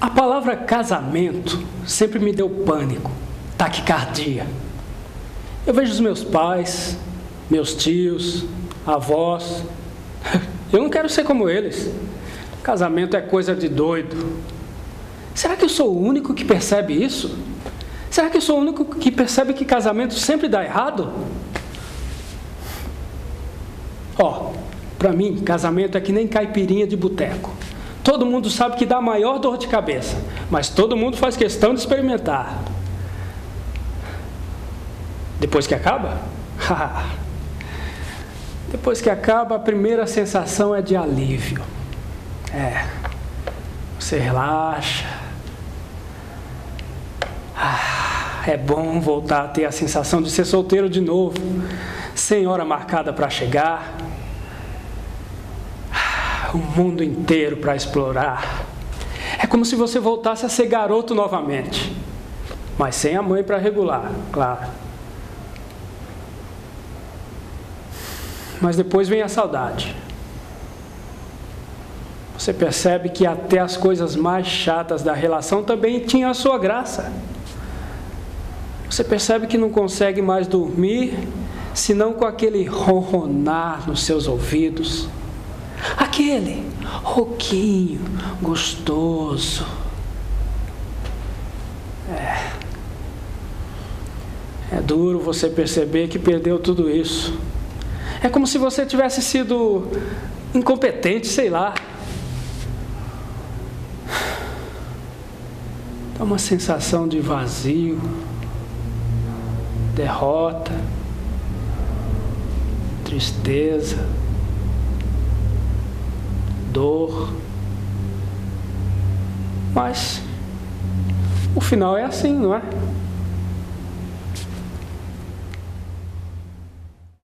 A palavra casamento sempre me deu pânico, taquicardia. Eu vejo os meus pais, meus tios, avós. Eu não quero ser como eles. Casamento é coisa de doido. Será que eu sou o único que percebe isso? Será que eu sou o único que percebe que casamento sempre dá errado? Ó, para mim, casamento é que nem caipirinha de boteco. Todo mundo sabe que dá maior dor de cabeça, mas todo mundo faz questão de experimentar. Depois que acaba? Depois que acaba, a primeira sensação é de alívio. É. Você relaxa. Ah, é bom voltar a ter a sensação de ser solteiro de novo, sem hora marcada para chegar o mundo inteiro para explorar. É como se você voltasse a ser garoto novamente, mas sem a mãe para regular, claro. Mas depois vem a saudade. Você percebe que até as coisas mais chatas da relação também tinham a sua graça. Você percebe que não consegue mais dormir senão com aquele ronronar nos seus ouvidos Aquele roquinho gostoso. É. É duro você perceber que perdeu tudo isso. É como se você tivesse sido incompetente, sei lá. Dá uma sensação de vazio, derrota, tristeza dor. Mas o final é assim, não é?